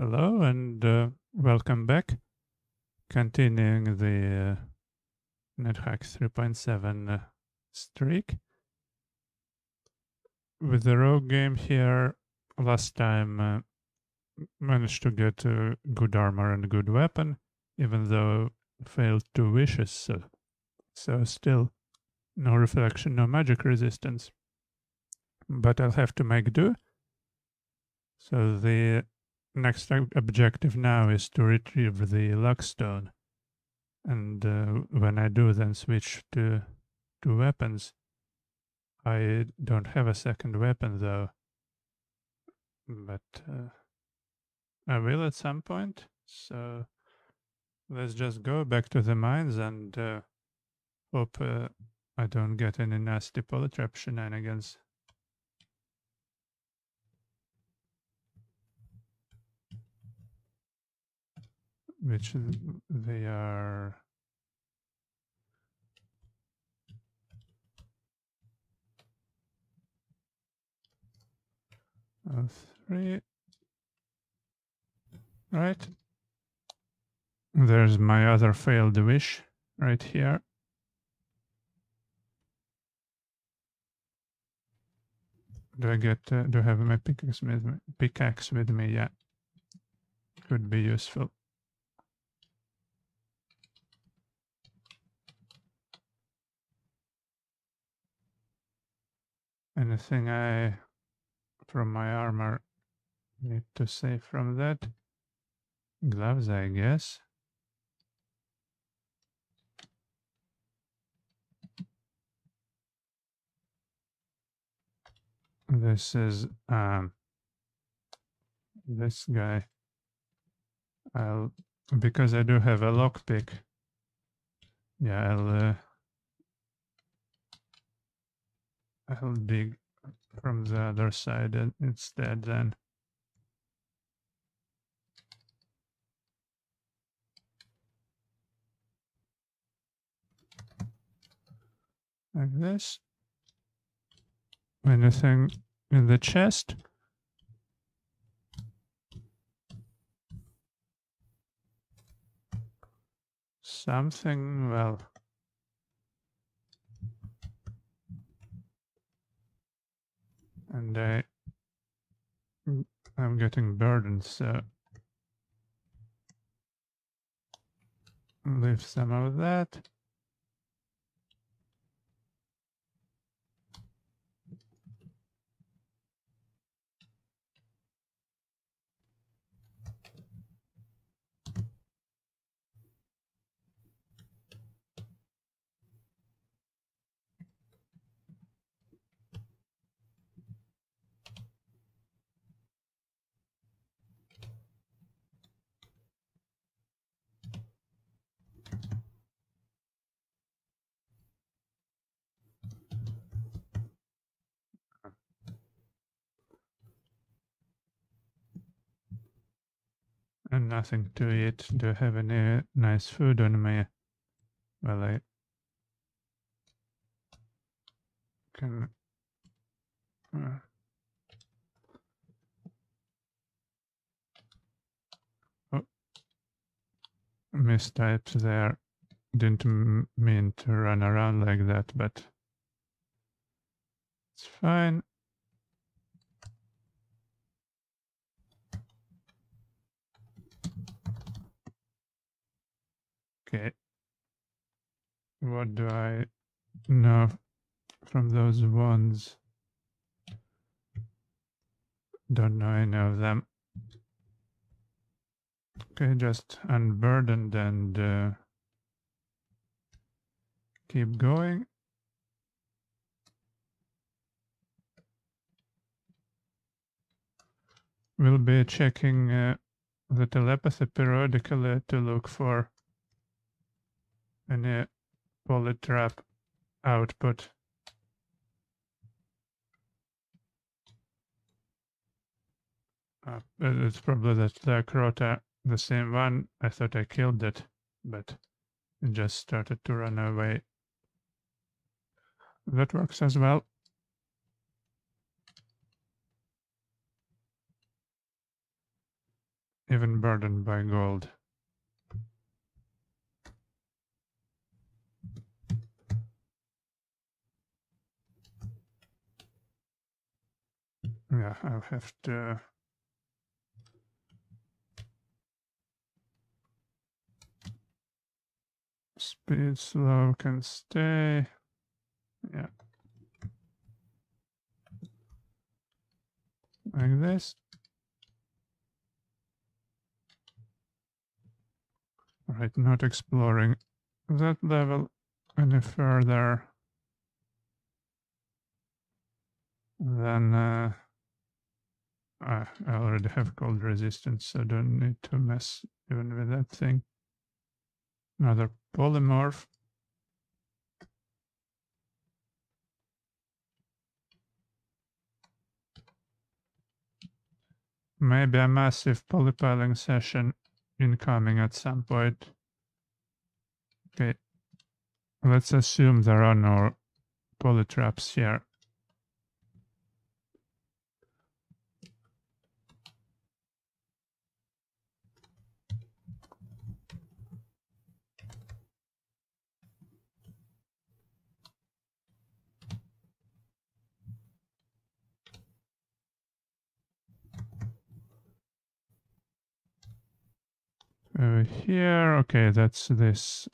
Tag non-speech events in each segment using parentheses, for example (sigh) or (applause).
Hello and uh, welcome back. Continuing the uh, NetHack 3.7 uh, streak. With the rogue game here, last time uh, managed to get uh, good armor and good weapon, even though failed two wishes. So, so still no reflection, no magic resistance. But I'll have to make do. So the next objective now is to retrieve the luck stone. And uh, when I do, then switch to to weapons. I don't have a second weapon though, but uh, I will at some point. So let's just go back to the mines and uh, hope uh, I don't get any nasty polytrap shenanigans. Which they are uh, three. Right. There's my other failed wish right here. Do I get uh, do I have my pickaxe with me pickaxe with me? Yeah. Could be useful Anything I from my armor need to save from that? Gloves, I guess. This is um this guy. I'll because I do have a lockpick. Yeah, I'll uh, I'll dig from the other side in- instead then. Like this. Anything in the chest? Something, well, and I I'm getting burdened, so leave some of that. Nothing to eat. Do I have any nice food on me? Well, I can. Uh, oh, mistypes there. Didn't mean to run around like that, but it's fine. Okay. What do I know from those ones? Don't know any of them. Okay, just unburdened and uh, keep going. We'll be checking uh, the telepathy periodically to look for any polytrap output. Uh, it- it's probably that the Crota, the same one. I thought I killed it, but it just started to run away. That works as well. even burdened by gold. Yeah, I'll have to. Speed slow can stay. Yeah. Like this. Right, not exploring that level any further. Then uh, I already have cold resistance, so don't need to mess even with that thing. Another polymorph. Maybe a massive polypiling session incoming at some point. Okay. Let's assume there are no polytraps here. Over here, okay, that's this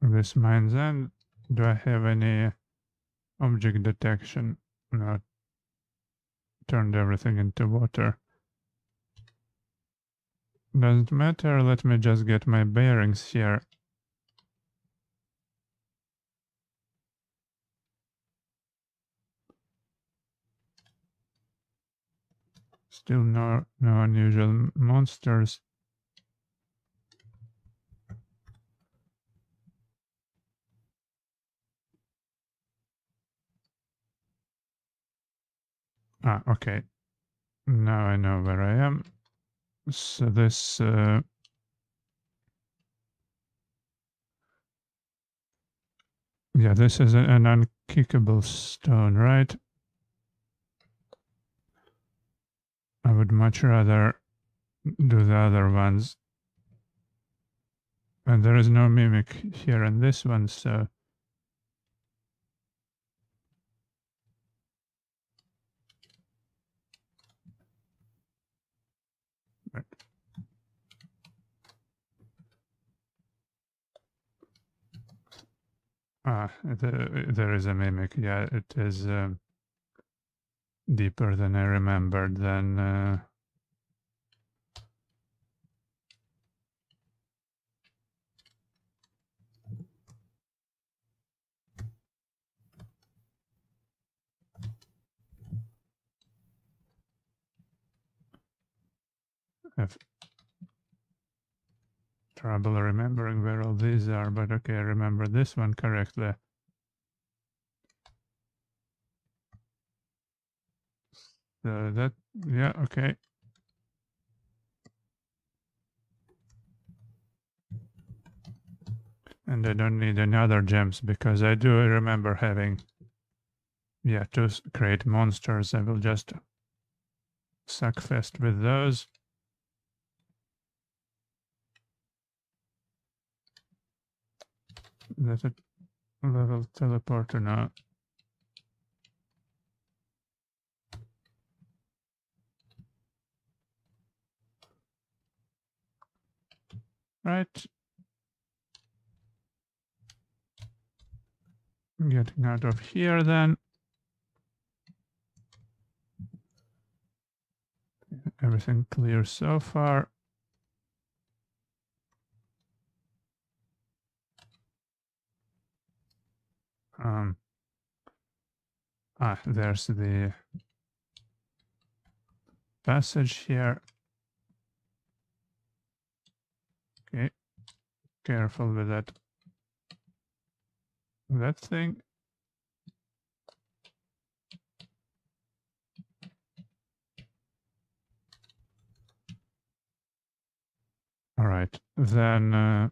this mine's end. Do I have any object detection? No. Turned everything into water. Doesn't matter, let me just get my bearings here. Still no no unusual monsters. Ah, okay. Now I know where I am. So this uh, Yeah, this is an unkickable stone, right? I would much rather do the other ones. And there is no mimic here in this one, so Ah, the, there is a mimic. Yeah, it is um, deeper than I remembered. Then uh, trouble remembering where all these are, but okay, I remember this one correctly. So that, yeah, okay. And I don't need any other gems because I do remember having, yeah, to create monsters. I will just sackfest with those. Level teleporter now? Right. Getting out of here then. Everything clear so far. Um, ah, there's the passage here. Okay, careful with that. That thing. All right, then. Uh,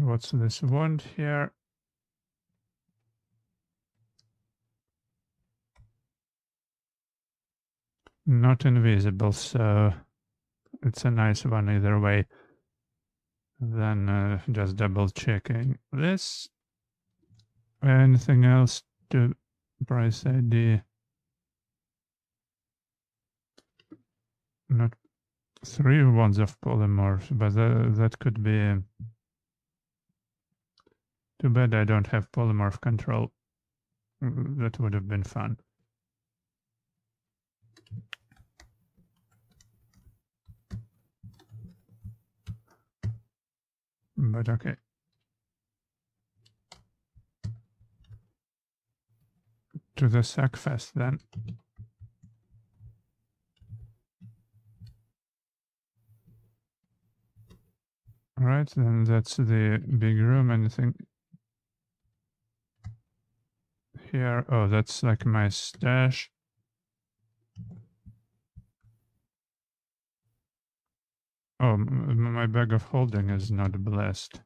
what's this wand here? Not invisible, so it's a nice one either way. Then uh, just double checking this. Anything else to price ID? Not three ones of polymorph, but uh, that could be too bad I don't have polymorph control. Mm, That would have been fun. But okay. To the Sackfest then. Alright, then that's the big room. Anything here? Oh, that's like my stash. Oh, my bag of holding is not blessed.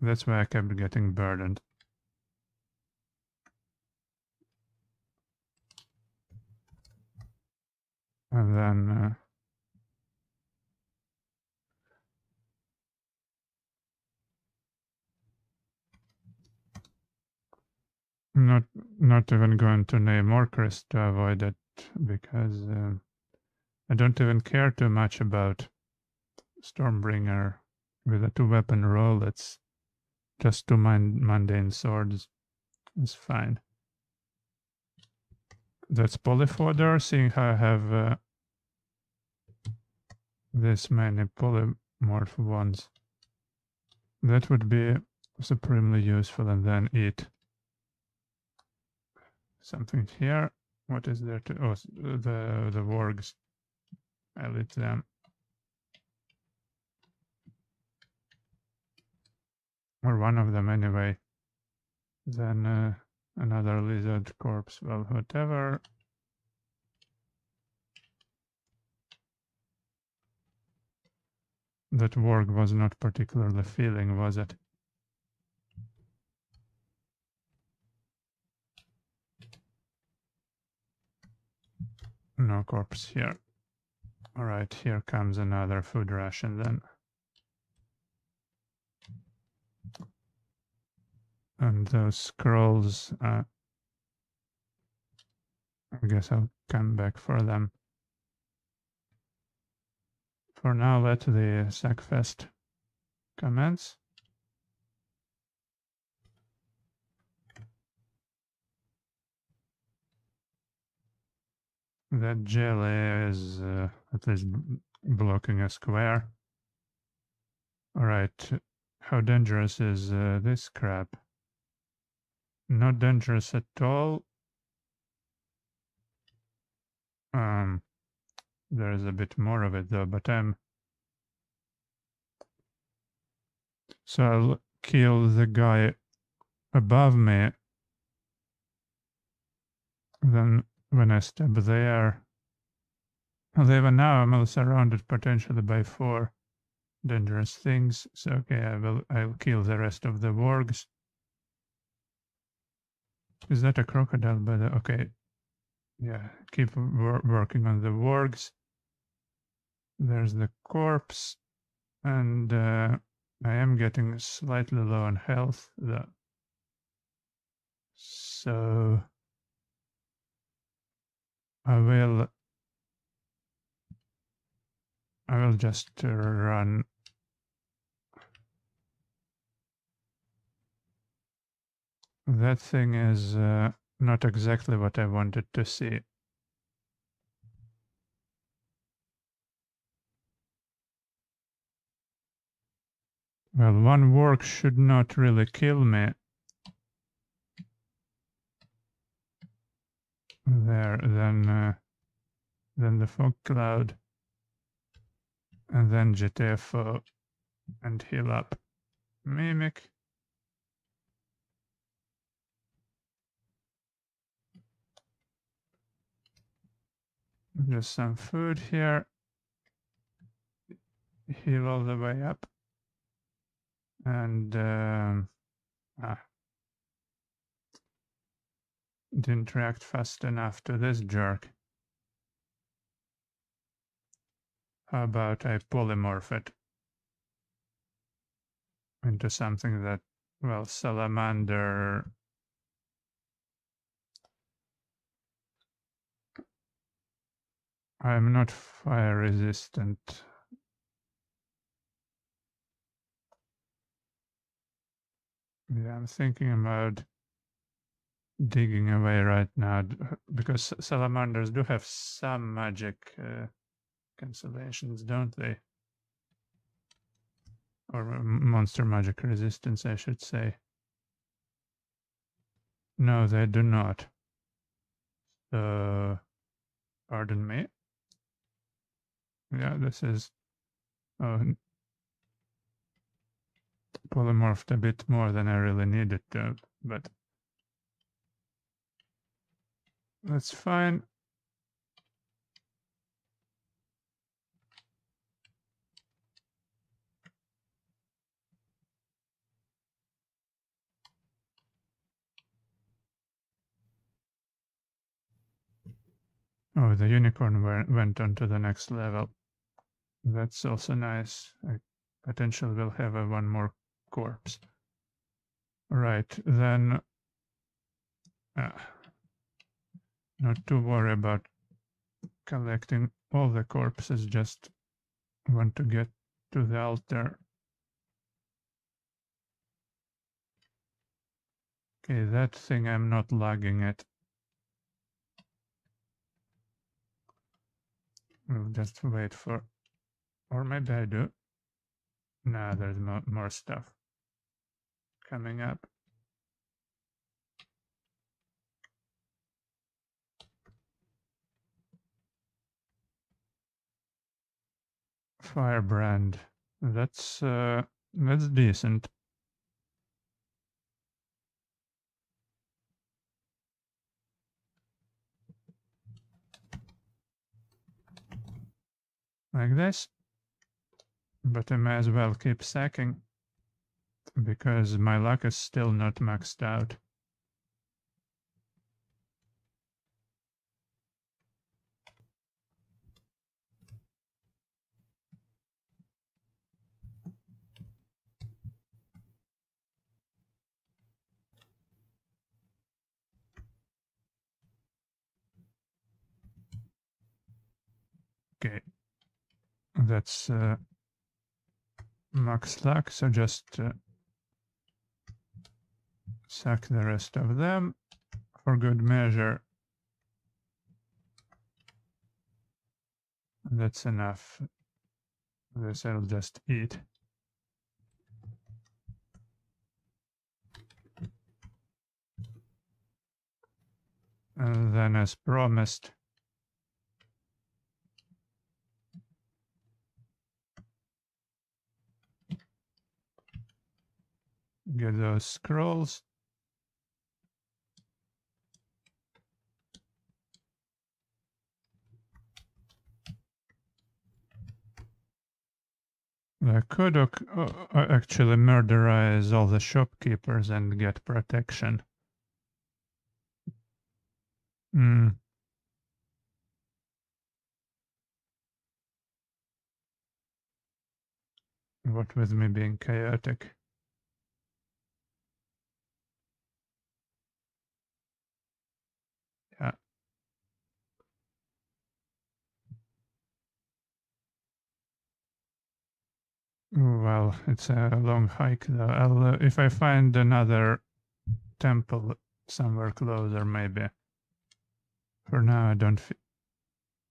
That's why I kept getting burdened. And then uh, not not even going to name Orcrist to avoid it because uh, I don't even care too much about Stormbringer with a two weapon roll. It's just two mundane swords. It's fine. That's polyfodder, seeing how I have uh, this many polymorph ones. That would be supremely useful and then eat something here. What is there to oh the the wargs. I'll eat them. Or one of them anyway. Then uh, another lizard corpse. Well, whatever. That warg was not particularly feeling, was it? No corpse here. All right, here comes another food ration then. And those scrolls, uh, I guess I'll come back for them. For now, let the Sackfest commence. That jelly is uh, at least blocking a square. All right, how dangerous is uh, this crap? Not dangerous at all. Um, there is a bit more of it though, but I'm. So I'll kill the guy above me. Then when I step there, well, even now I'm surrounded potentially by four dangerous things. So okay, I will I'll kill the rest of the wargs. Is that a crocodile? The okay, yeah. Keep wor- working on the wargs. There's the corpse, and uh, I am getting slightly low on health. The so I will I will just uh, run. That thing is uh, not exactly what I wanted to see. Well, one work should not really kill me. There, then, uh, then the fog cloud, and then GTFO, and heal up. Mimic. Just some food here. Heal all the way up. And um, ah, didn't react fast enough to this jerk. How about I polymorph it into something that, well, salamander I'm not fire resistant. Yeah, I'm thinking about digging away right now because salamanders do have some magic uh, cancellations, don't they? Or monster magic resistance, I should say. No, they do not. Uh, pardon me. Yeah, this is oh, polymorphed a bit more than I really needed to, but that's fine. Oh, the unicorn went on to the next level. That's also nice. I potentially will have a one more corpse. Right, then uh, not to worry about collecting all the corpses, just want to get to the altar. Okay, that thing I'm not lagging at. We'll just wait for, or maybe I do. Nah, there's mo- more stuff coming up. Firebrand. That's uh, that's decent. Like this. But I may as well keep sacking because my luck is still not maxed out. Okay. That's uh, max luck, so just uh, sack the rest of them for good measure. That's enough. This I'll just eat. And then, as promised, get those scrolls. I could uh, uh, actually murderize all the shopkeepers and get protection. Hmm. What with me being chaotic? Yeah. Well, it's a long hike though. I'll, uh, if I find another temple somewhere closer, maybe. For now, I don't. F-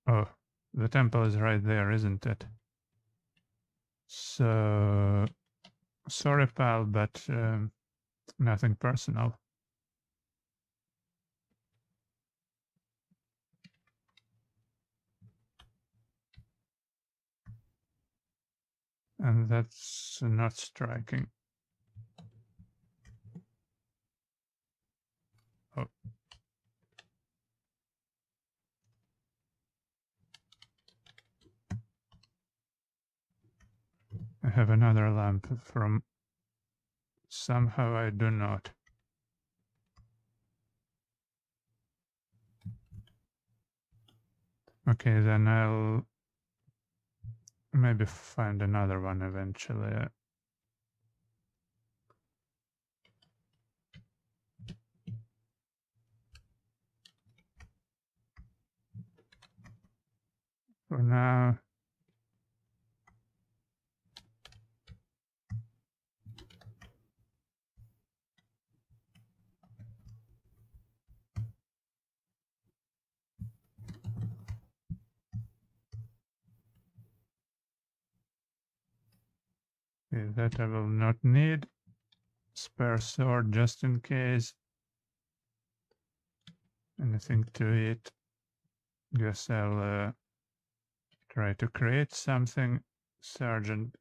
oh, the temple is right there, isn't it? So, sorry, pal, but um, nothing personal. And that's not striking. Oh. I have another lamp from somehow I do not. Okay, then I'll maybe find another one eventually. For now, Okay, that I will not need. Spare sword just in case. Anything to eat. Guess I'll uh, try to create something. Sergeant.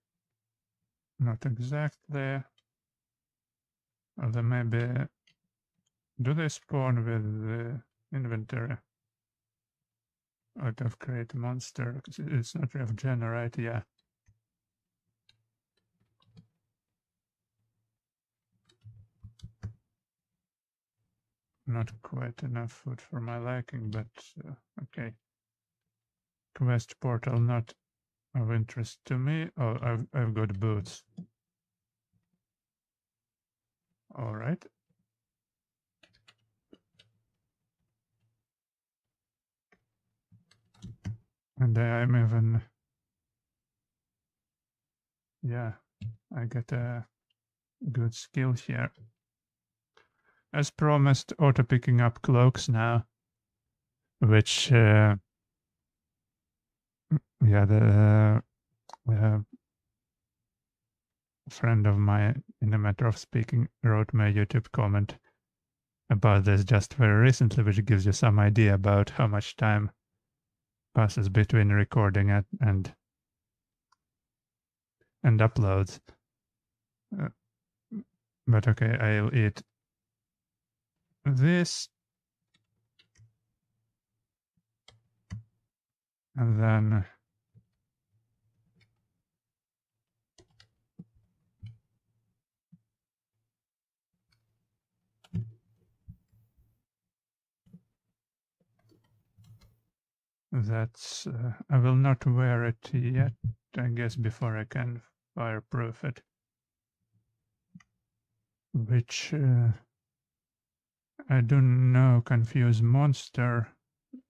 Not exactly. Although maybe. Do they spawn with the inventory? Out of create a monster. It's not of generate, yeah. Not quite enough food for my liking, but uh, okay. Quest portal not of interest to me. Oh, I've, I've got boots. All right. And I'm even, yeah, I get a good skill here. As promised, auto picking up cloaks now, which, uh, yeah, the uh, friend of mine, in a matter of speaking, wrote me a YouTube comment about this just very recently, which gives you some idea about how much time passes between recording it and and uploads. Uh, but okay, I'll eat this and then That's, uh, I will not wear it yet, I guess, before I can fireproof it. Which, uh, I do know confuse monster,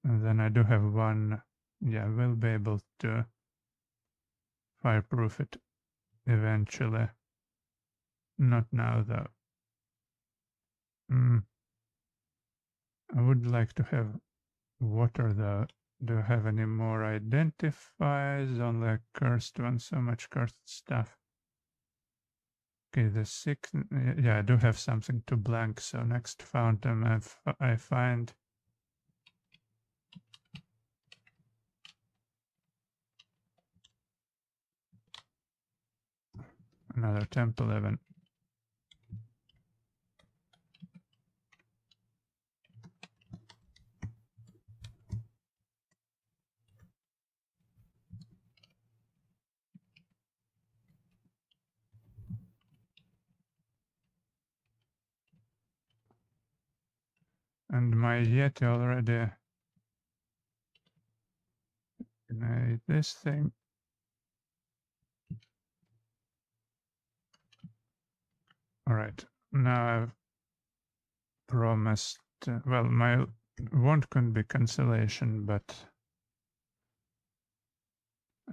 and then I do have one, yeah, we'll be able to fireproof it eventually. Not now, though. Mm. I would like to have water, though. Do I have any more identifiers? Only cursed one, so much cursed stuff. Okay, the six, yeah, I do have something to blank, so next fountain I, I find another temp even. And my Yeti already made this thing. All right, now I've promised, uh, well, my want can be cancellation, but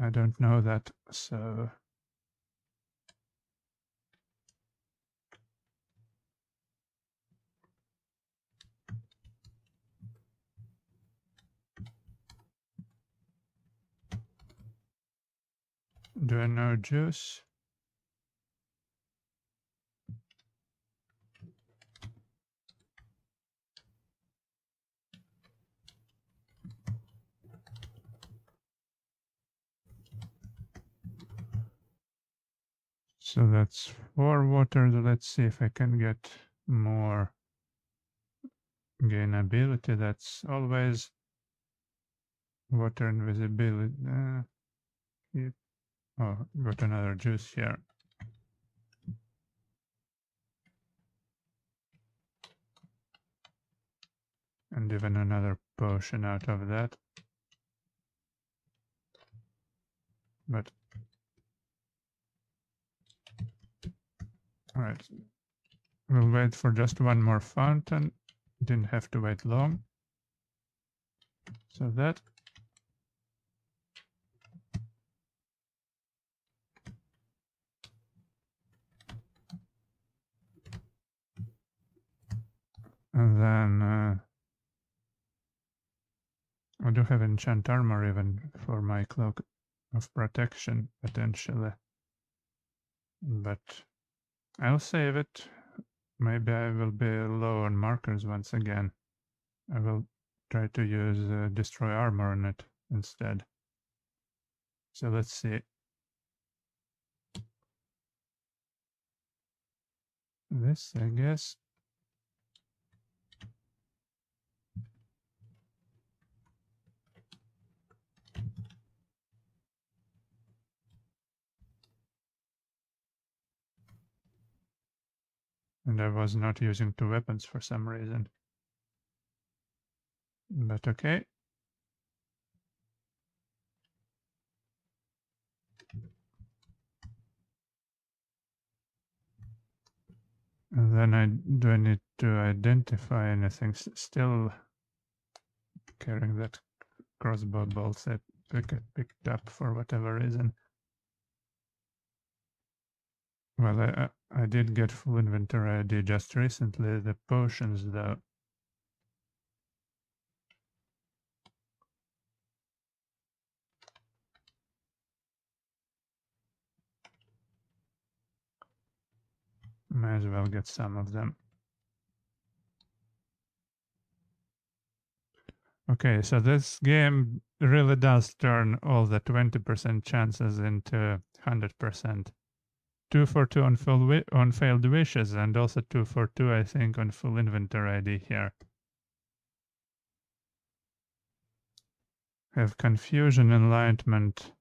I don't know that, so Do I know juice? So that's four water. Let's see if I can get more gain ability. That's always water invisibility. Uh, keep Oh, got another juice here. And even another potion out of that. But... Alright. We'll wait for just one more fountain. Didn't have to wait long. So that. And then uh, I do have enchant armor even for my cloak of protection potentially. But I'll save it. Maybe I will be low on markers once again. I will try to use uh, destroy armor on it instead. So let's see. This, I guess. And I was not using two weapons for some reason. But okay. And then I do I need to identify anything S- still carrying that crossbow bolts I pick, picked up for whatever reason. Well, I, I did get full inventory ID just recently. The potions, though. May as well get some of them. Okay, so this game really does turn all the 20% chances into 100%. 2 for 2 on, full wi- on failed wishes, and also 2 for 2, I think, on full inventory ID here. Have confusion, enlightenment,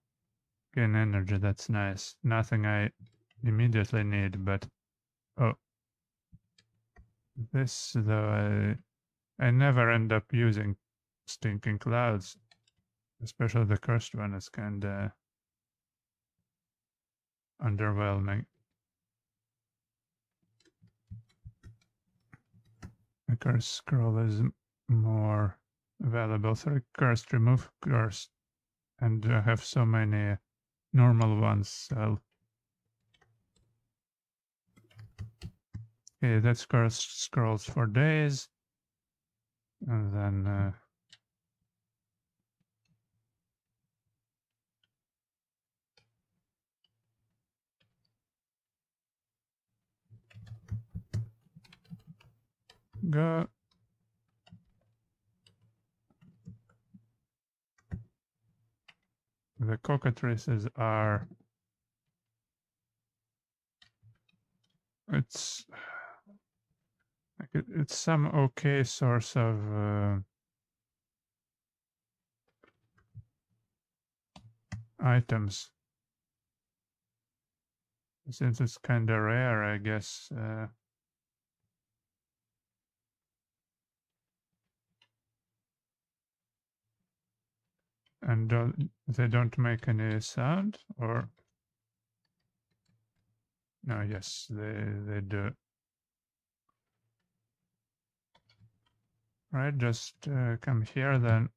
gain energy, that's nice. Nothing I immediately need, but oh. This though I I never end up using stinking clouds. Especially the cursed one is kinda underwhelming. The cursed scroll is more valuable. So cursed, remove curse. and I have so many normal ones. So okay, that's cursed scrolls for days, and then uh, go. The cockatrices are. It's it's some okay source of uh, items. Since it's kind of rare, I guess. Uh, and don't, they don't make any sound, or no? Yes, they they do. Right, just uh, come here then.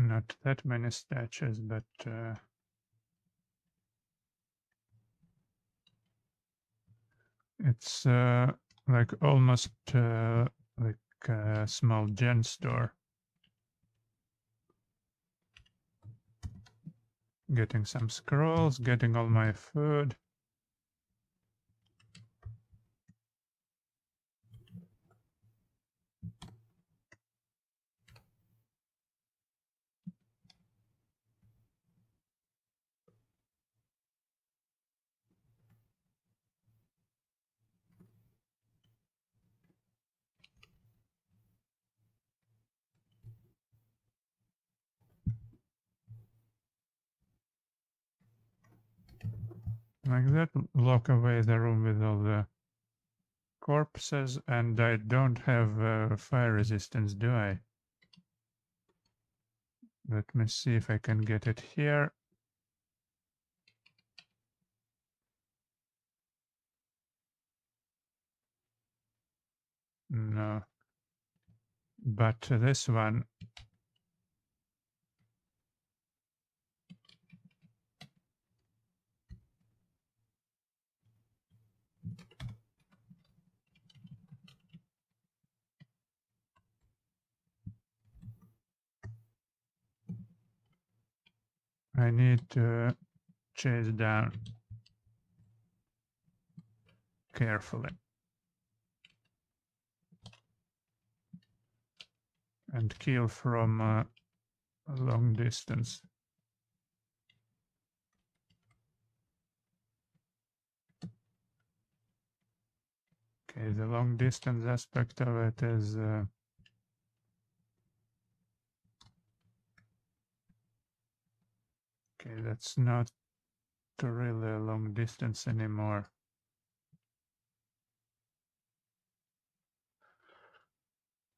Not that many statues, but uh, it's uh, like almost uh, like a small gen store. Getting some scrolls, getting all my food. Like that. Lock away the room with all the corpses, and I don't have uh, fire resistance, do I? Let me see if I can get it here. No. But this one I need to chase down carefully. And kill from uh, a long distance. Okay, the long distance aspect of it is uh, Okay, that's not really a long distance anymore.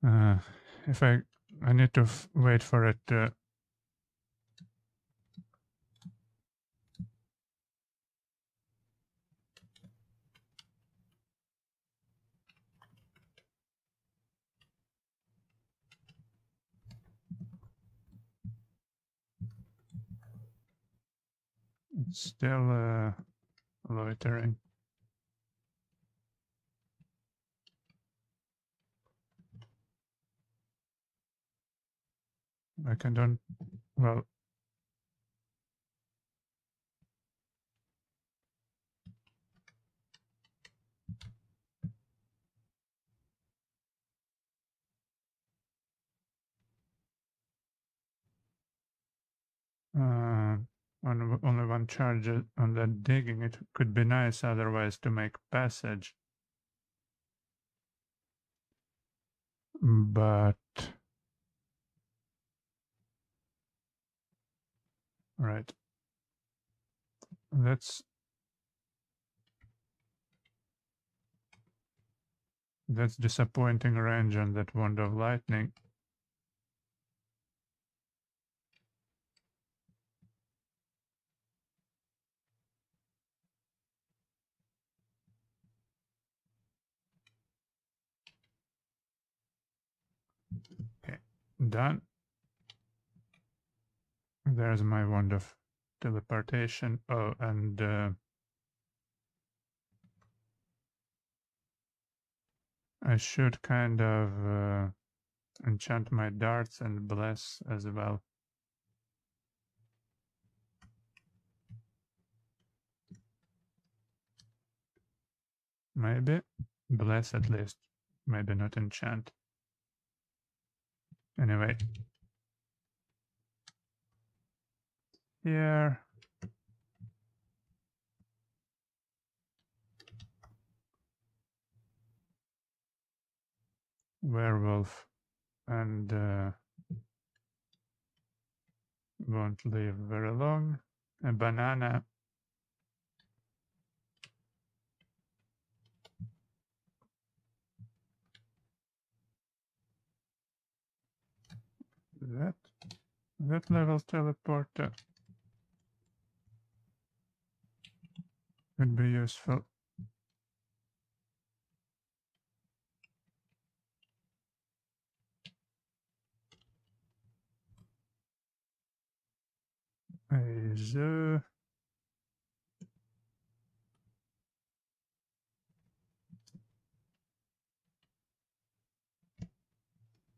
Uh, if I, I need to wait for it to still uh, loitering. I can don't, well, uh, on, only one charge uh, on that digging. It could be nice otherwise to make passage. But right. That's that's disappointing range on that wand of lightning. Done. There's my wand of teleportation. Oh, and uh, I should kind of uh, enchant my darts and bless as well. Maybe bless at least, maybe not enchant. Anyway. Here. Werewolf and uh, won't live very long. A banana that that level teleporter. Would be useful. So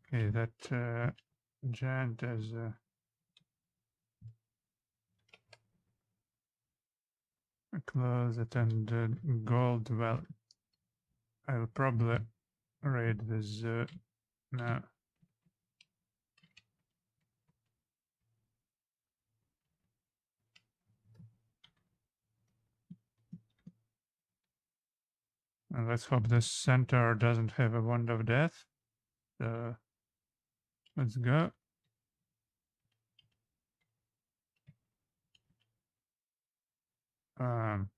okay, that uh, giant as a closet and gold. Well, I'll probably raid this uh, now. And let's hope this centaur doesn't have a wand of death. Let's go. Um,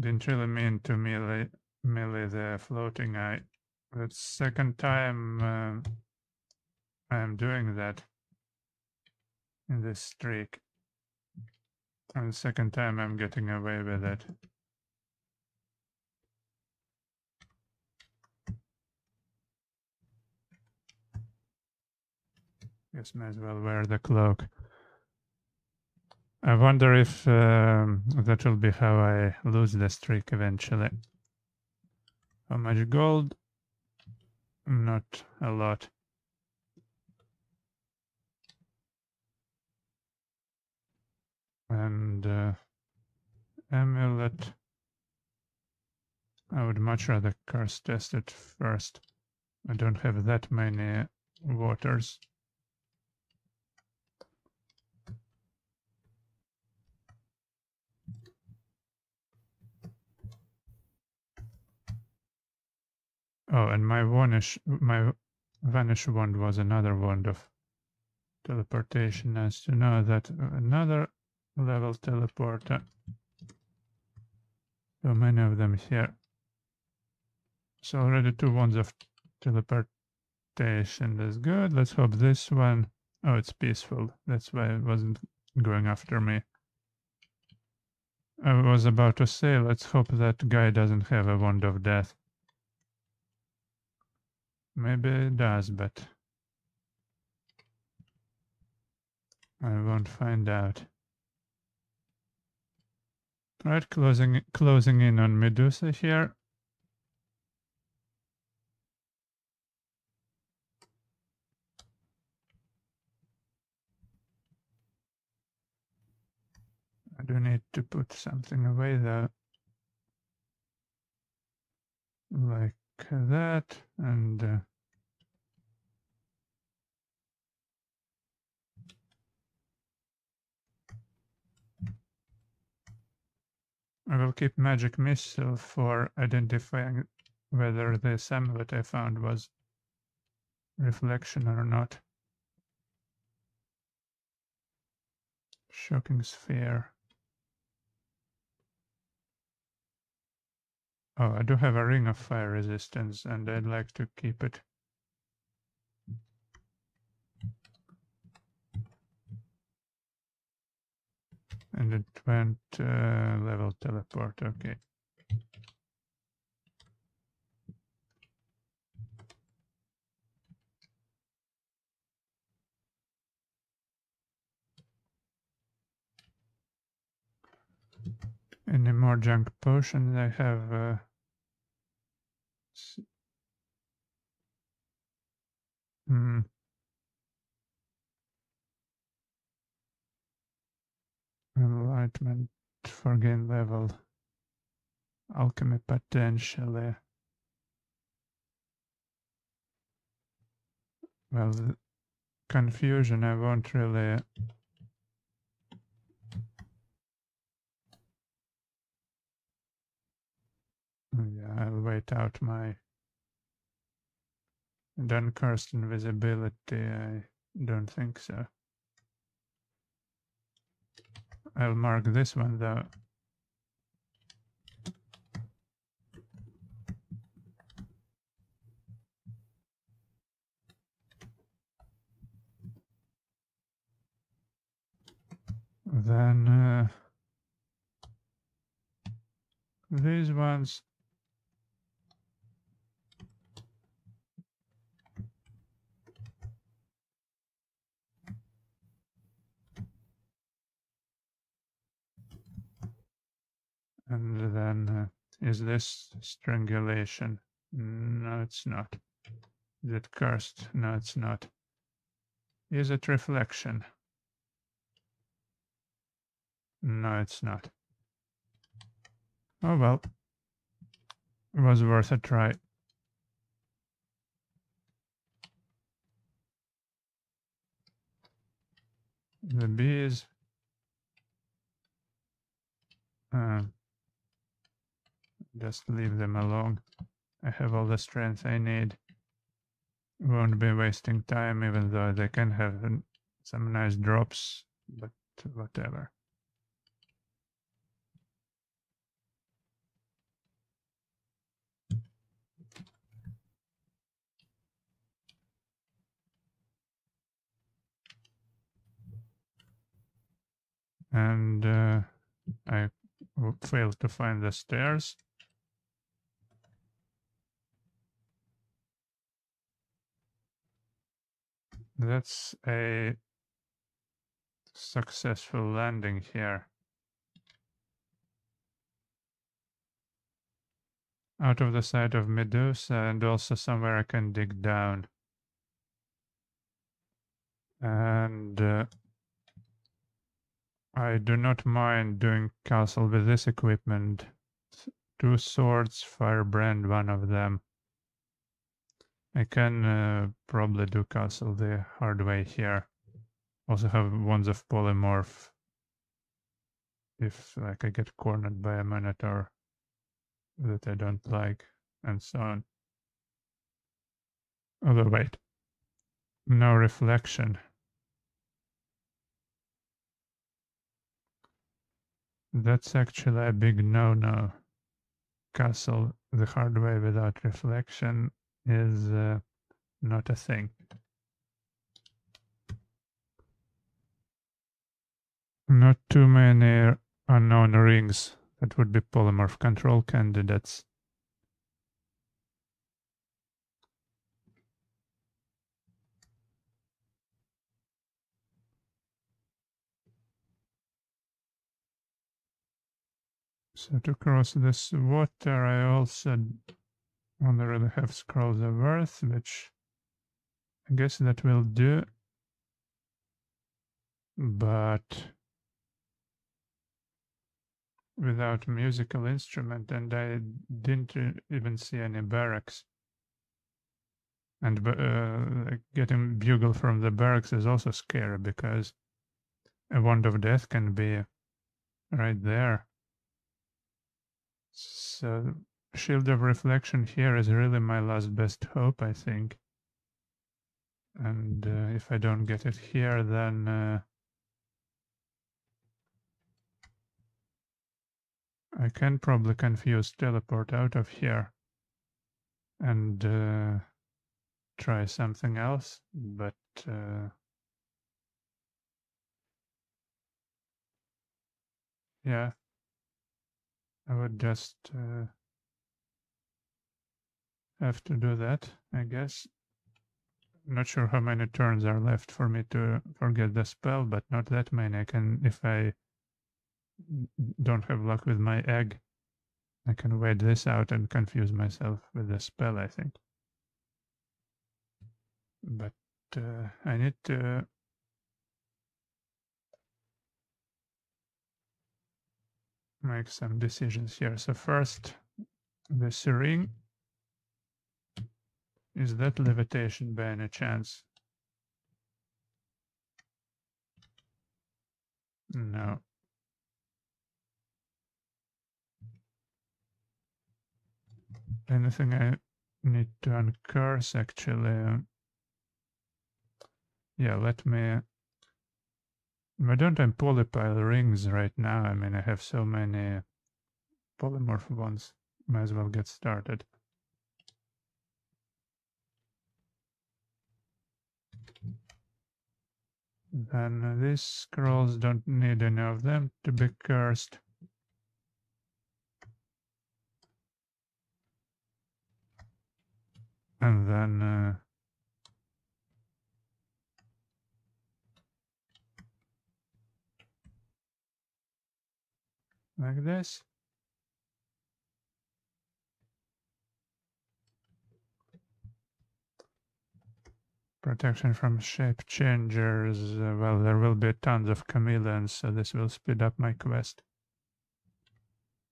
didn't really mean to melee, melee the floating eye. The second time um, I'm doing that in this streak. And the second time I'm getting away with it. Guess may as well wear the cloak. I wonder if um, that will be how I lose the streak eventually. How much gold? Not a lot. And uh, amulet. I would much rather curse test it first. I don't have that many waters. Oh, and my vanish, my vanish wand was another wand of teleportation. Nice to know that uh, another level teleporter. So many of them here. So already two wands of teleportation. That's good. Let's hope this one. Oh, it's peaceful. That's why it wasn't going after me. I was about to say, let's hope that guy doesn't have a wand of death. Maybe it does, but I won't find out. Right, closing closing in on Medusa here. I do need to put something away though. Like that and uh, I will keep magic missile for identifying whether the amulet I found was reflection or not. Shocking sphere. Oh, I do have a ring of fire resistance and I'd like to keep it. And it went uh, level teleport, okay. Any more junk potions I have? Uh, hmm. Enlightenment for gain level. Alchemy potentially. Well, confusion I won't really Yeah, I'll wait out my done cursed invisibility. I don't think so. I'll mark this one though. Then uh, these ones And then, uh, is this strangulation? No, it's not. Is it cursed? No, it's not. Is it reflection? No, it's not. Oh well. It was worth a try. The bees. Uh, just leave them alone. I have all the strength I need. Won't be wasting time, even though they can have some nice drops, but whatever. And uh, I failed to find the stairs. That's a successful landing here. Out of the sight of Medusa and also somewhere I can dig down. And uh, I do not mind doing castle with this equipment. Two swords, Fire Brand, one of them. I can uh, probably do castle the hard way here. Also have wands of polymorph. If like I get cornered by a minotaur that I don't like, and so on. Although wait, no reflection. That's actually a big no-no. Castle the hard way without reflection is uh, not a thing. Not too many unknown rings that would be polymorph control candidates. So to cross this water, I also only really have scrolls of earth, which I guess that will do. But without musical instrument, and I didn't even see any barracks. And uh, getting bugle from the barracks is also scary because a wand of death can be right there. So shield of reflection here is really my last best hope, I think. And uh, if I don't get it here, then uh, I can probably confuse teleport out of here and uh, try something else, but uh, yeah, I would just uh, have to do that, I guess. Not sure how many turns are left for me to forget the spell, but not that many. I can, if I don't have luck with my egg, I can wait this out and confuse myself with the spell, I think. But uh, I need to make some decisions here. So first, the ring. Is that levitation by any chance? No. Anything I need to uncurse actually? Yeah, let me. Why don't I polypile rings right now? I mean, I have so many polymorph ones. Might as well get started. Then these scrolls don't need any of them to be cursed. And then uh, like this. Protection from shape changers. Uh, well, there will be tons of chameleons, so this will speed up my quest.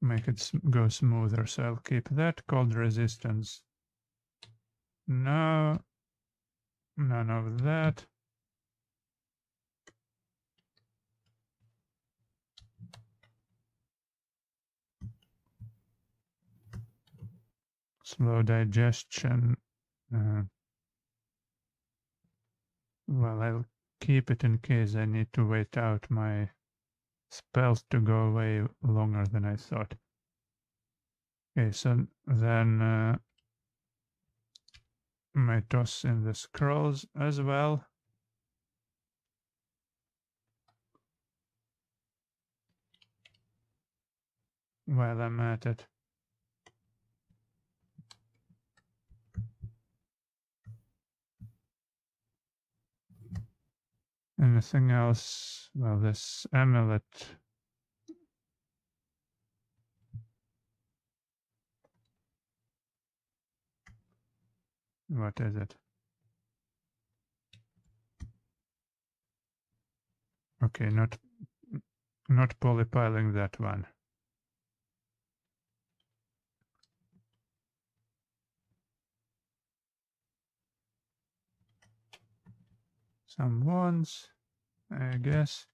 Make it go smoother, so I'll keep that. Cold resistance. No. None of that. Slow digestion. Uh, well, I'll keep it in case I need to wait out my spells to go away longer than I thought. Okay, so then uh, my toss in the scrolls as well. While I'm at it. Anything else? Well, this amulet. What is it? Okay, not not polypiling that one. Some ones, I guess.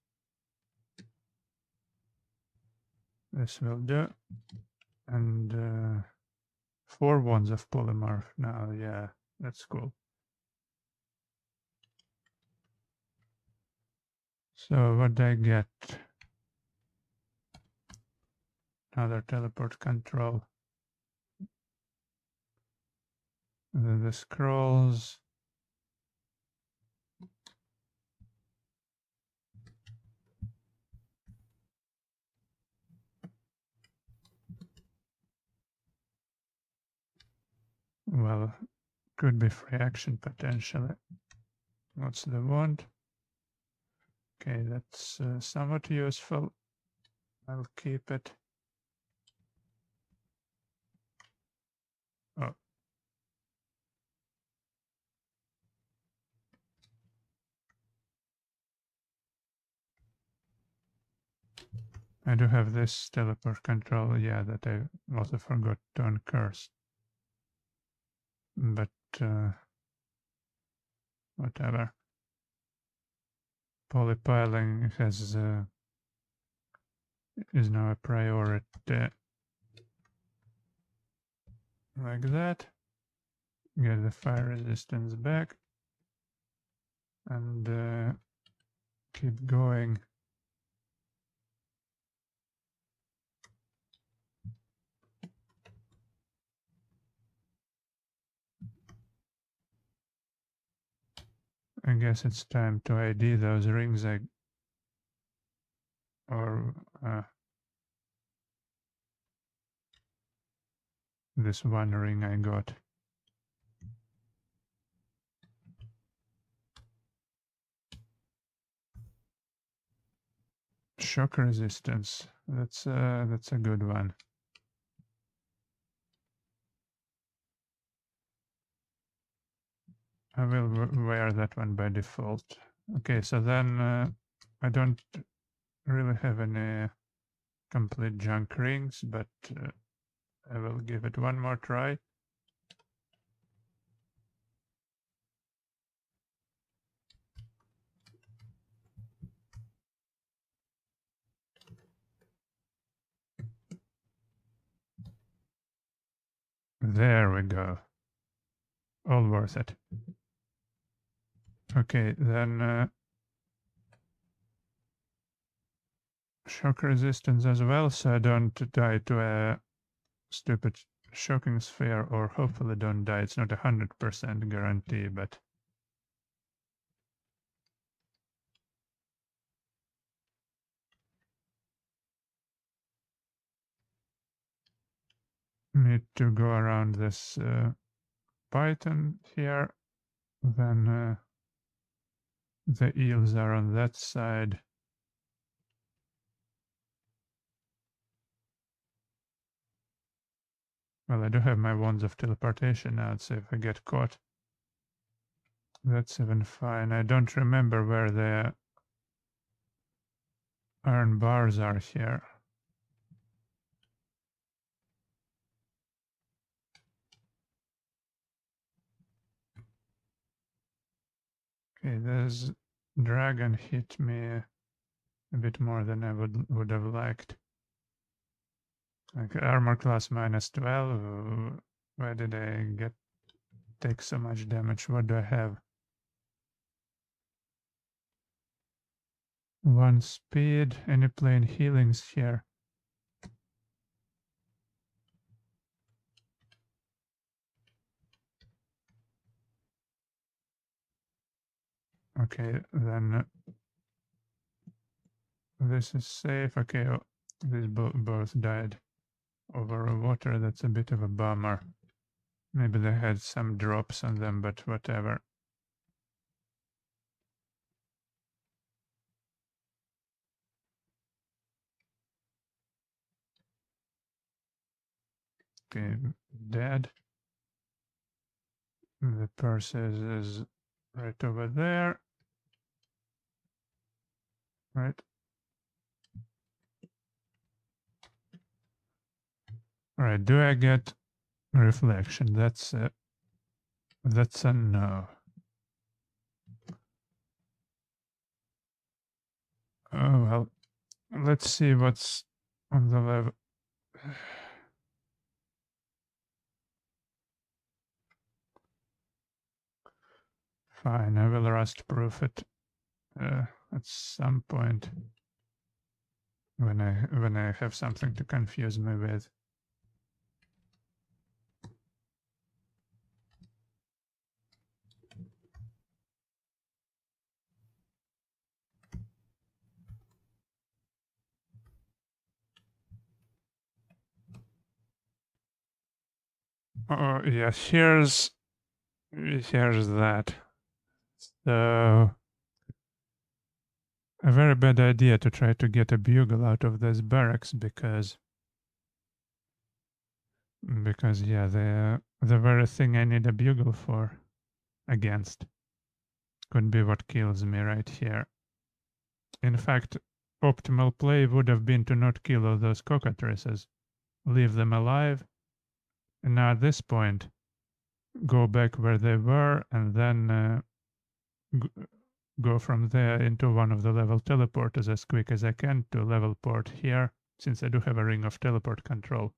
This will do. And uh, four wands of polymorph now, yeah, that's cool. So what do I get? Another teleport control. The, the scrolls. Well, could be free action potentially. What's the wand? Okay, that's uh, somewhat useful. I'll keep it. Oh. I do have this teleport control, yeah, that I also forgot to uncurse. But, uh, whatever. Polypiling has uh, is now a priority. Like that. Get the fire resistance back. And uh, keep going I guess it's time to ID those rings I or uh, this one ring I got. Shock resistance. That's uh, that's a good one. I will wear that one by default. Okay, so then uh, I don't really have any complete junk rings, but uh, I will give it one more try. There we go. All worth it. Okay, then uh, shock resistance as well, so I don't die to a stupid shocking sphere, or hopefully don't die. It's not a hundred percent guarantee, but need to go around this uh, python here, then. Uh, the eels are on that side. Well, I do have my wands of teleportation now, so if I get caught, that's even fine. I don't remember where the iron bars are here. Okay, this dragon hit me a bit more than I would would have liked. Like armor class minus 12. Where did I get take so much damage? What do I have? One speed, any plain healings here. Okay, then uh, this is safe. Okay, oh, these bo both died. over water. That's a bit of a bummer. Maybe they had some drops on them, but whatever. Okay, dead. The Perseus, is right over there. Right. All right, do I get reflection? That's a, that's a no. Oh, well, let's see what's on the level. (sighs) Fine, I will rust proof it uh, at some point when I when I have something to confuse me with. Oh yes, here's here's that. So a very bad idea to try to get a bugle out of this barracks because because yeah the the very thing I need a bugle for against could be what kills me right here. In fact, optimal play would have been to not kill all those cockatrices, leave them alive, and now at this point go back where they were and then uh, go from there into one of the level teleporters as quick as I can to level port here, since I do have a ring of teleport control.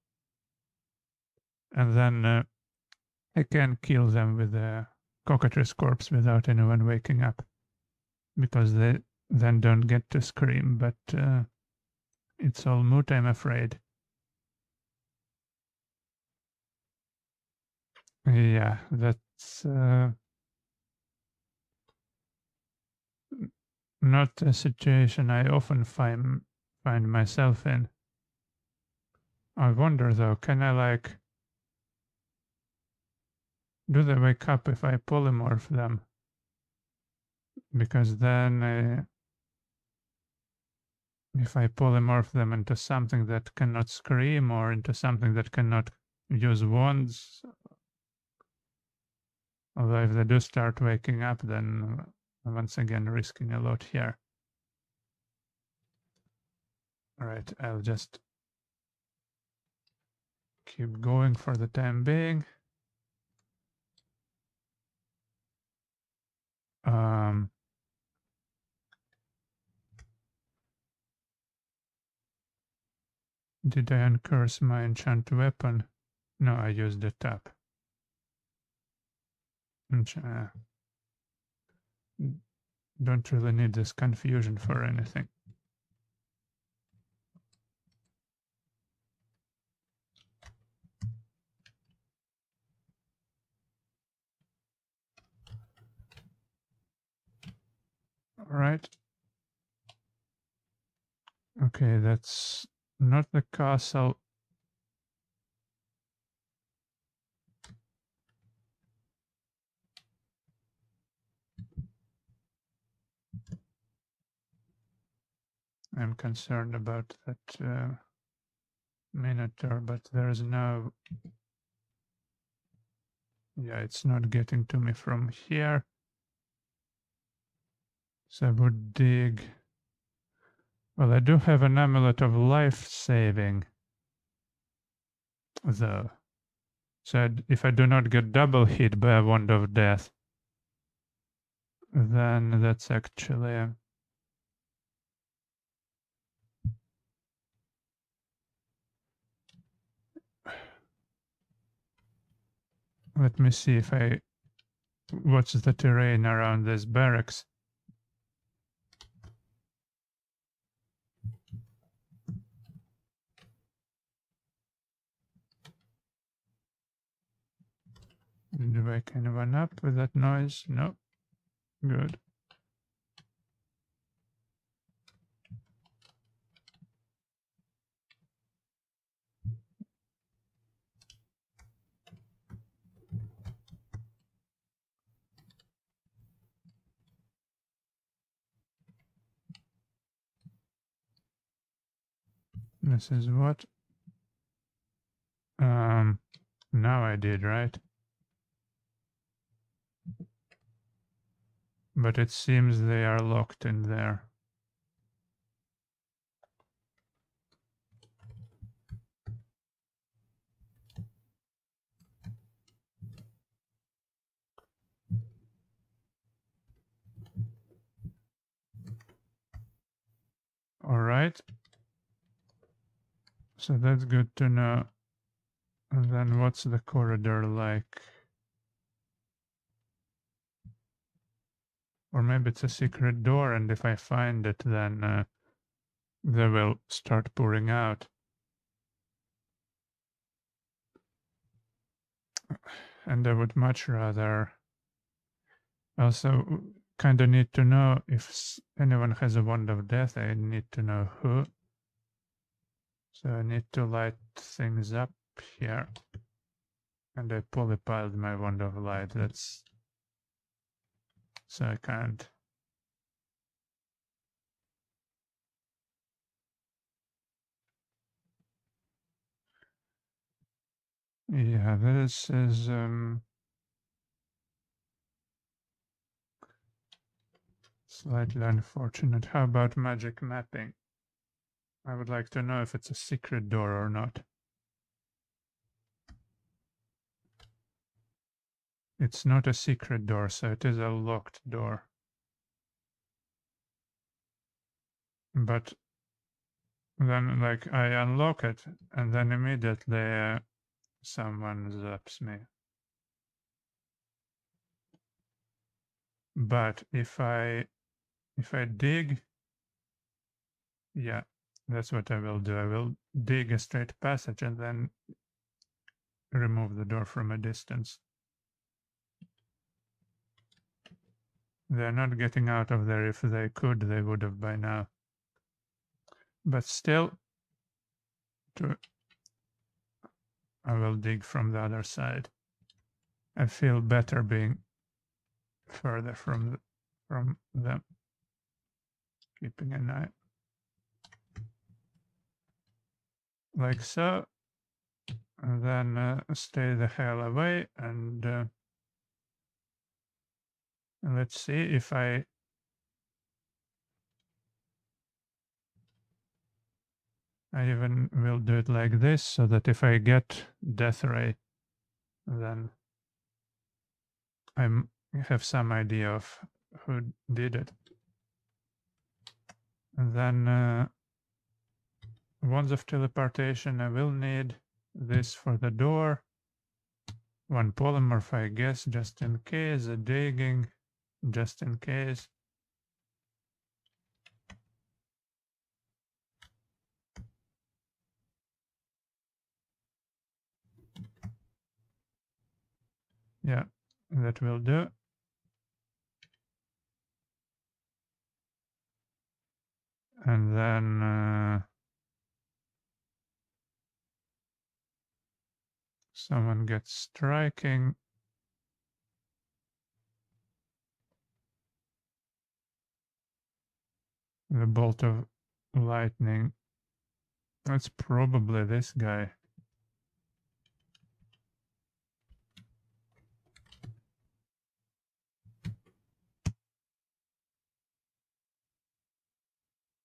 And then uh, I can kill them with a cockatrice corpse without anyone waking up, because they then don't get to scream, but uh, it's all moot, I'm afraid. Yeah, that's uh, not a situation I often find find myself in. I wonder though, can I like do they wake up if I polymorph them? Because then uh, if I polymorph them into something that cannot scream or into something that cannot use wands, although if they do start waking up, then once again risking a lot here. All right, I'll just keep going for the time being. Um, did I uncurse my enchant weapon? No, I used the tap. Ench- uh, don't really need this confusion for anything. All right. Okay, that's not the castle. I'm concerned about that uh, minotaur, but there's no. Yeah, it's not getting to me from here. So I would dig. Well, I do have an amulet of life saving, though. So if I do not get double hit by a wand of death, then that's actually. Let me see if I. What's the terrain around this barracks? Do I wake anyone up with that noise? No. Good. This is what? Um, now I did, right? But it seems they are locked in there. All right. So that's good to know. And then what's the corridor like? Or maybe it's a secret door, and if I find it, then uh, they will start pouring out. And I would much rather also kind of need to know if anyone has a wand of death. I need to know who. So I need to light things up here. And I polypiled my wand of light. That's so I can't. Yeah, this is um slightly unfortunate. How about magic mapping? I would like to know if it's a secret door or not. It's not a secret door, so it is a locked door. But then, like, I unlock it, and then immediately uh, someone zaps me. But if I if I dig, yeah, that's what I will do. I will dig a straight passage and then remove the door from a distance. They're not getting out of there. If they could, they would have by now. But still, to, I will dig from the other side. I feel better being further from from them. Keeping an eye like so. And then uh, stay the hell away and uh, let's see if I I even will do it like this so that if I get death ray then I have some idea of who did it. And then uh, wands of teleportation I will need this for the door. One polymorph I guess just in case, a digging just in case. Yeah, that will do. And then uh, someone gets striking. The bolt of lightning. That's probably this guy.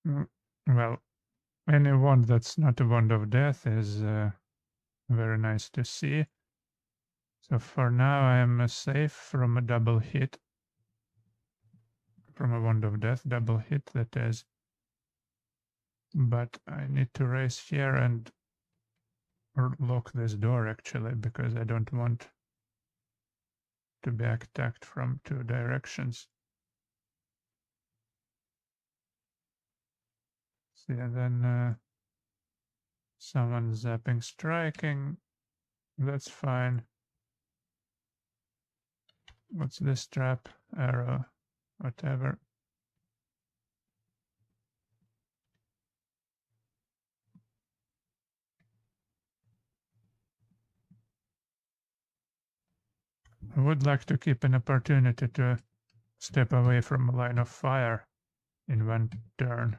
Mm, Well, any wand that's not a wand of death is uh, very nice to see. So for now, I am uh, safe from a double hit. From a wand of death, double hit, that is. But I need to race here and lock this door actually, because I don't want to be attacked from two directions. See, and then uh, someone zapping, striking. That's fine. What's this trap? Arrow, whatever. I would like to keep an opportunity to step away from a line of fire in one turn.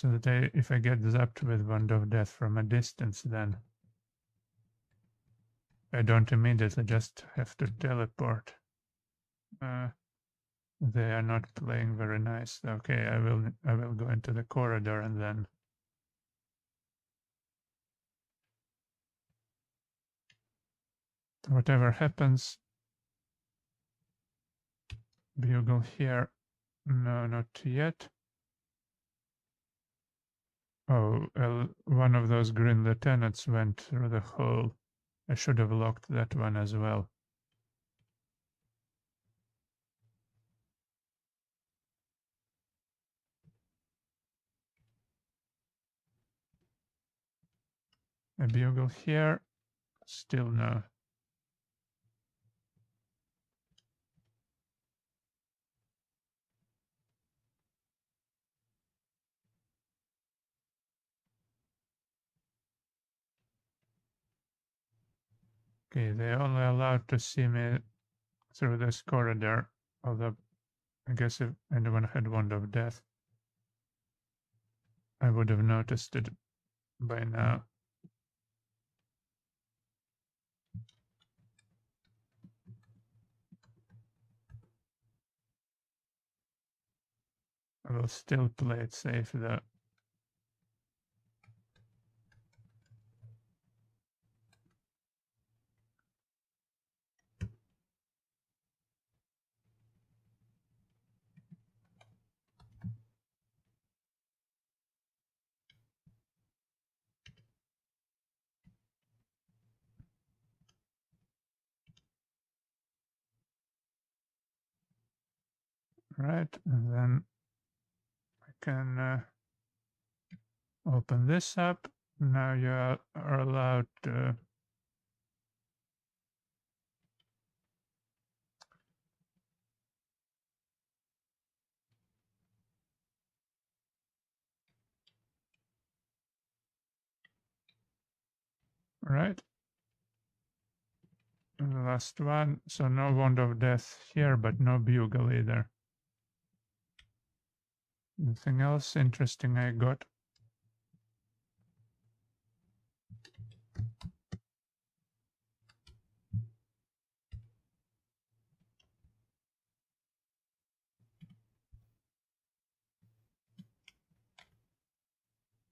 So that I, if I get zapped with Wand of Death from a distance, then I don't immediately just have to teleport. Uh, they are not playing very nice. Okay, I will I will go into the corridor and then whatever happens. Bugle here. No, not yet. Oh, well, one of those green lieutenants went through the hole. I should have locked that one as well. A bugle here. Still no. Okay, they're only allowed to see me through this corridor, although I guess if anyone had Wand of Death, I would have noticed it by now. I will still play it safe though. Right, and then I can uh, open this up. Now you are, allowed to right. And the last one, so no Wand of Death here, but no Bugle either. Anything else interesting I got?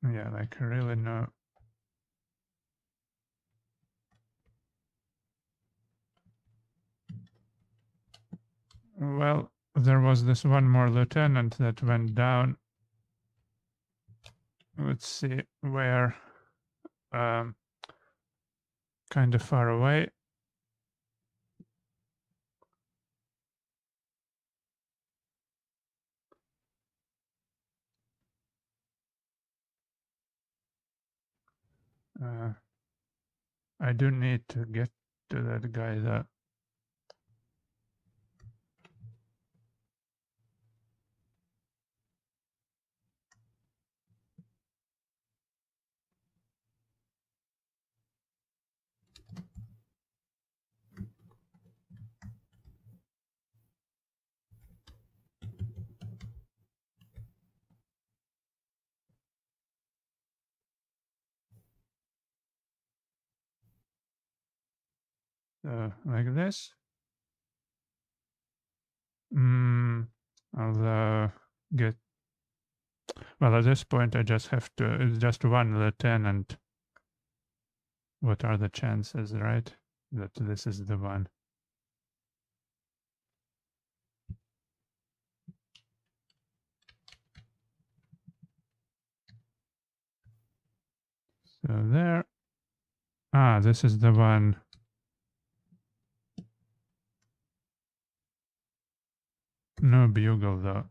Yeah, like really no. Well, there was this one more lieutenant that went down. Let's see where. Um, kind of far away. Uh, I do need to get to that guy though. So like this. Mm, I'll uh, get. Well, at this point, I just have to. It's just one lieutenant. What are the chances, right? That this is the one. So there. Ah, this is the one. No bugle though.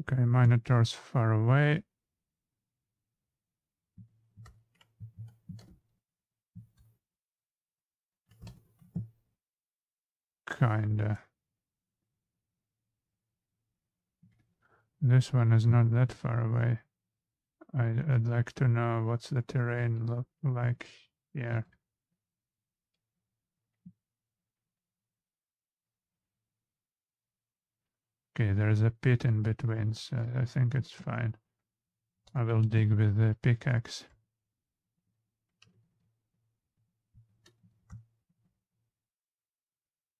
Okay, Minotaur's far away. Kinda. This one is not that far away. I'd, I'd like to know what's the terrain look like here. Okay, there's a pit in between, so I think it's fine. I will dig with the pickaxe.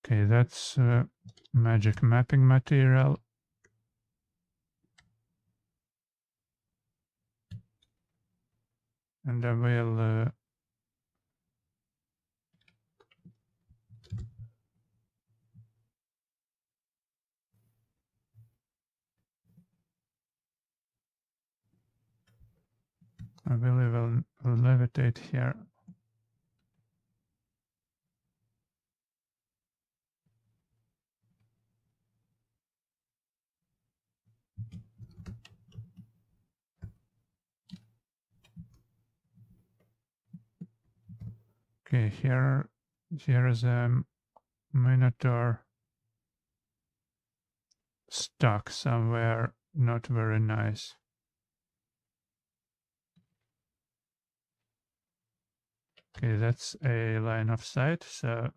Okay, that's uh, magic mapping material. And I will uh, I believe I'll, I'll levitate here. Okay, here, here is a Minotaur stuck somewhere, not very nice. Okay, that's a line of sight, so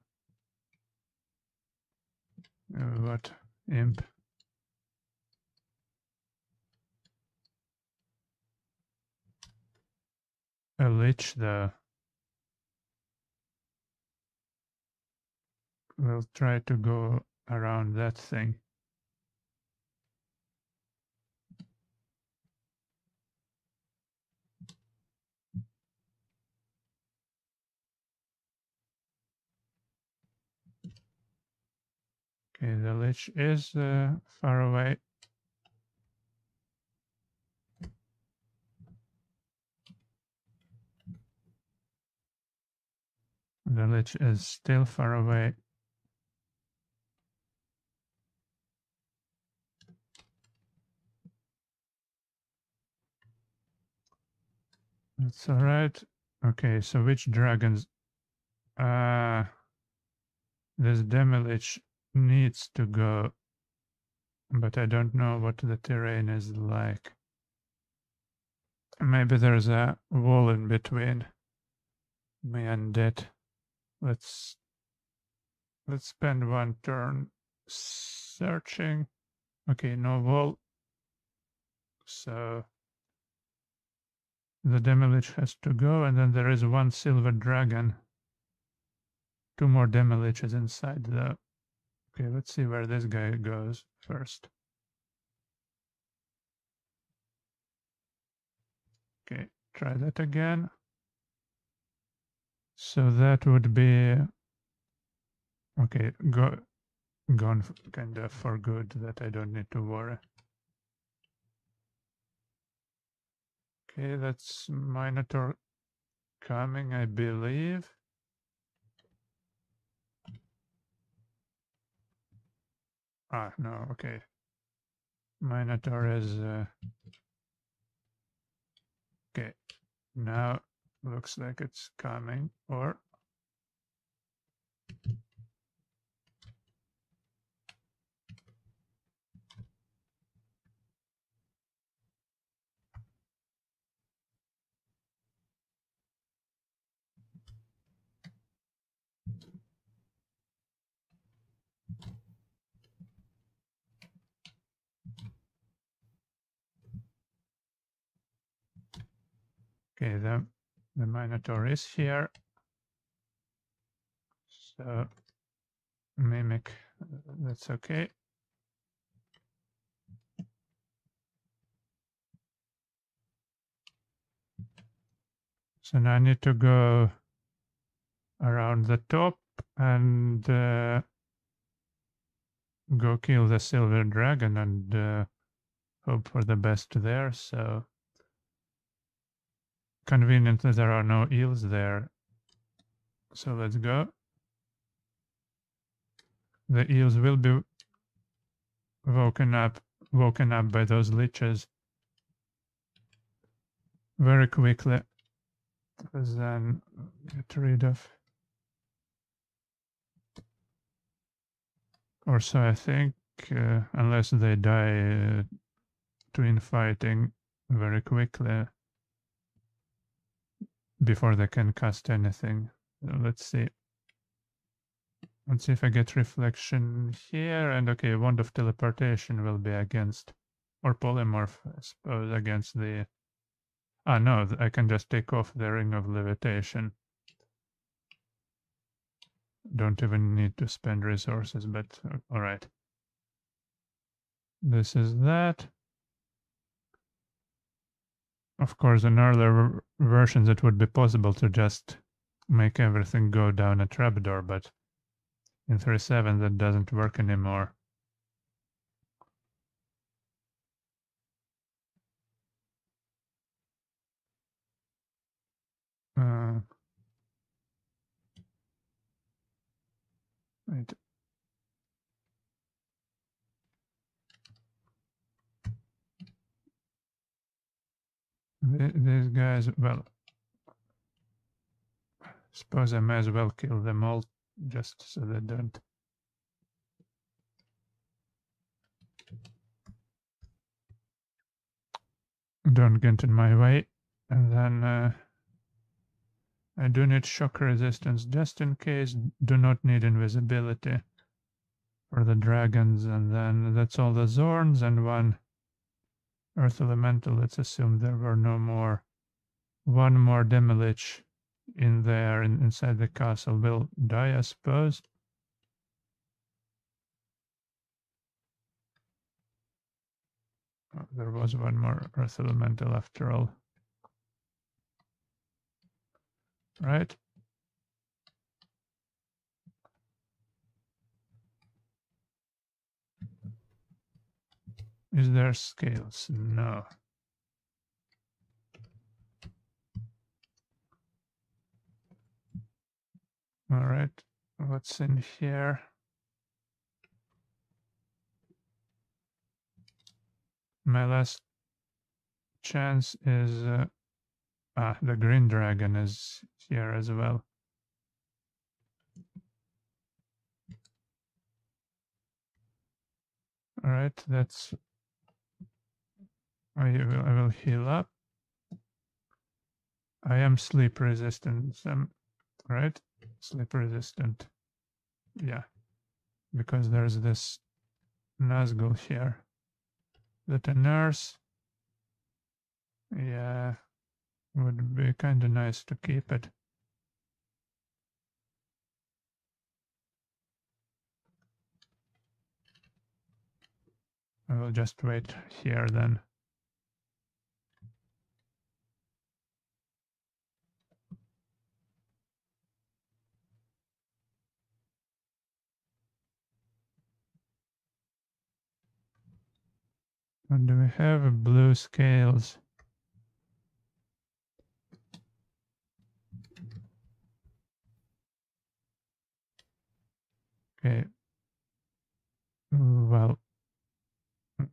uh, what imp? A lich though. We'll try to go around that thing. Okay, the lich is uh, far away. The lich is still far away. That's all right. Okay, so which dragons? Uh, this Demilich needs to go, but I don't know what the terrain is like. Maybe there's a wall in between me and it. Let's let's spend one turn searching. Okay, no wall. So the Demilich has to go, and then there is one silver dragon. Two more Demiliches inside the Okay, let's see where this guy goes first. Okay, try that again. So that would be okay. Go gone kind of for good. That I don't need to worry. Okay, that's Minotaur coming, I believe. Ah, no, okay. Minotaur is... Uh... Okay, now looks like it's coming, or... Okay, the, the Minotaur is here. So mimic, that's okay. So now I need to go around the top and uh, go kill the silver dragon and uh, hope for the best there. So conveniently there are no eels there. So let's go. The eels will be woken up woken up by those liches very quickly. Then get rid of or so I think, uh, unless they die uh, to infighting very quickly before they can cast anything. Let's see. Let's see if I get reflection here. And okay, wand of teleportation will be against, or polymorph, I suppose, against the. Ah, no, I can just take off the ring of levitation. Don't even need to spend resources, but uh, all right. This is that. Of course, in earlier versions, it would be possible to just make everything go down a trapdoor, but in 37 that doesn't work anymore. Uh, wait. These guys, well, suppose I may as well kill them all just so they don't. Don't get in my way. And then uh, I do need shock resistance just in case. Do not need invisibility for the dragons. And then that's all the Xorns and one Earth Elemental. Let's assume there were no more. One more Demilich in there in, inside the castle will die, I suppose. Oh, there was one more Earth Elemental after all. Right? Is there scales? No. All right. What's in here? My last chance is uh, ah the green dragon is here as well. All right, that's I will, I will heal up. I am sleep resistant. Um, right? Sleep resistant. Yeah, because there's this Nazgul here. That a nurse. Yeah, would be kind of nice to keep it. I will just wait here then. And do we have blue scales? Okay. Well,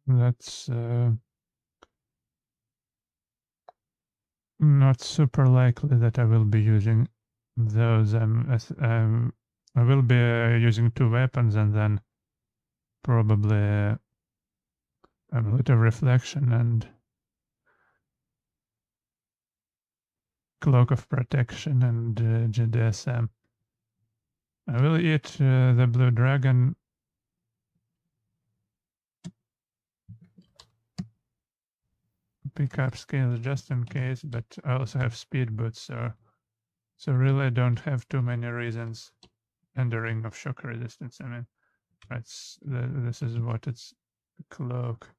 that's uh, not super likely that I will be using those. Um, as- um, I will be uh, using two weapons and then probably uh, a of reflection and cloak of protection and uh, GDSM. I will eat uh, the blue dragon. Pick up scales just in case, but I also have speed boots, so so really don't have too many reasons. And the ring of shock resistance. I mean, that's this is what it's cloak.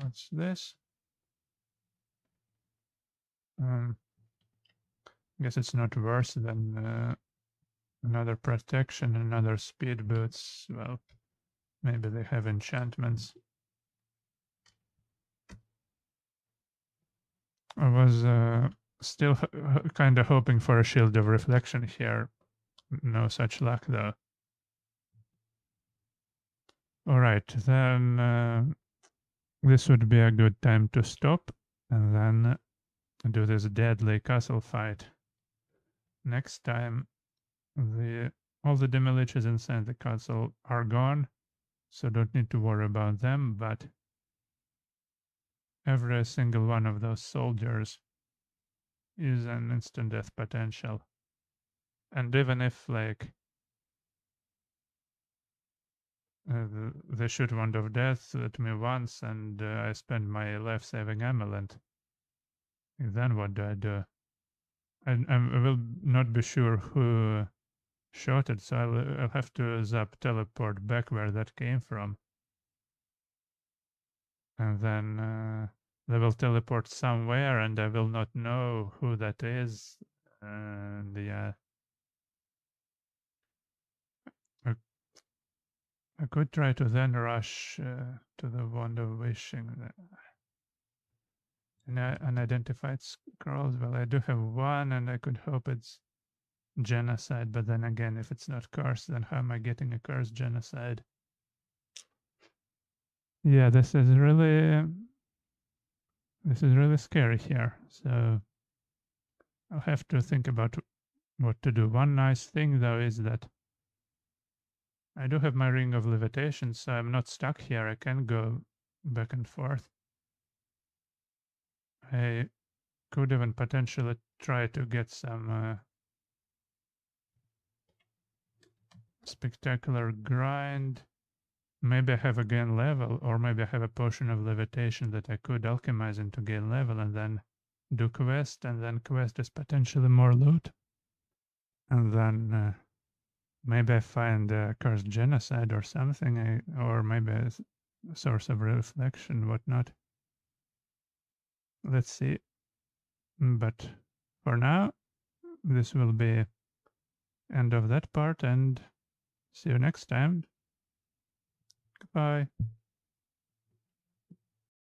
What's this? Um, I guess it's not worse than uh, another protection, another speed boots. Well, maybe they have enchantments. I was uh, still kind of hoping for a shield of reflection here. No such luck, though. All right, then uh, this would be a good time to stop and then do this deadly castle fight. Next time, the all the demiliches inside the castle are gone, so don't need to worry about them. But every single one of those soldiers is an instant death potential. And even if like uh, the, they shoot Wand of Death at me once and uh, I spend my life saving amulet, then what do I do? I, I will not be sure who shot it, so I'll, I'll have to zap teleport back where that came from. And then uh, they will teleport somewhere and I will not know who that is. And yeah. I could try to then rush uh, to the Wand of Wishing. An unidentified scrolls. Well, I do have one, and I could hope it's genocide. But then again, if it's not cursed, then how am I getting a cursed genocide? Yeah, this is really this is really scary here. So I'll have to think about what to do. One nice thing though is that I do have my ring of levitation, so I'm not stuck here. I can go back and forth. I could even potentially try to get some uh, spectacular grind. Maybe I have a gain level, or maybe I have a potion of levitation that I could alchemize into gain level and then do quest, and then quest is potentially more loot. And then uh, maybe I find a cursed genocide or something, I, or maybe a source of reflection, whatnot. Let's see. Mm, but for now, this will be end of that part and see you next time. Goodbye.